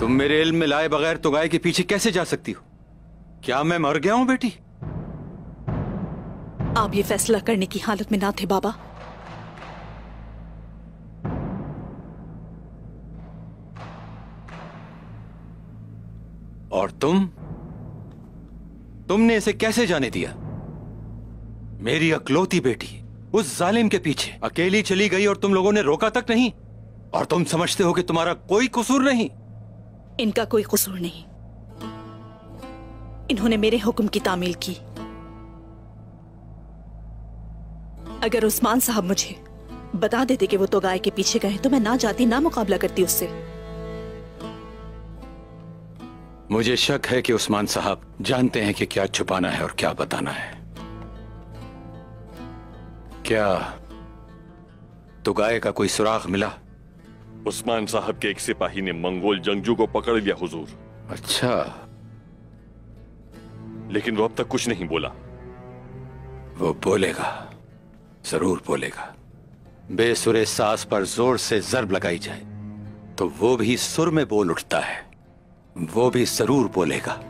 तुम मेरे इल्म में लाए बगैर तो गाय के पीछे कैसे जा सकती हो? क्या मैं मर गया हूँ बेटी? आप ये फैसला करने की हालत में ना थे बाबा। और तुम? तुमने इसे कैसे जाने दिया? मेरी अकलौती बेटी उस जालिम के पीछे। अकेली चली गई और तुम लोगों ने रोका तक नहीं? और तुम समझते हो कि तुम्हारा कोई कसूर नहीं? इनका कोई कसूर नहीं। इन्होंने मेरे हुक्म की तामील की। अगर उस्मान साहब मुझे बता देते कि वो तो गाय के पीछे गए तो मैं ना जाती, ना मुकाबला करती उससे। मुझे शक है कि उस्मान साहब जानते हैं कि क्या छुपाना है और क्या बताना है। क्या तो गाय का कोई सुराग मिला? उस्मान साहब के एक सिपाही ने मंगोल जंगजू को पकड़ लिया हुजूर। अच्छा। लेकिन वो अब तक कुछ नहीं बोला। वो बोलेगा ज़रूर बोलेगा। बेसुरे सास पर ज़ोर से जरब लगाई जाए तो वो भी सुर में बोल उठता है। वो भी ज़रूर बोलेगा।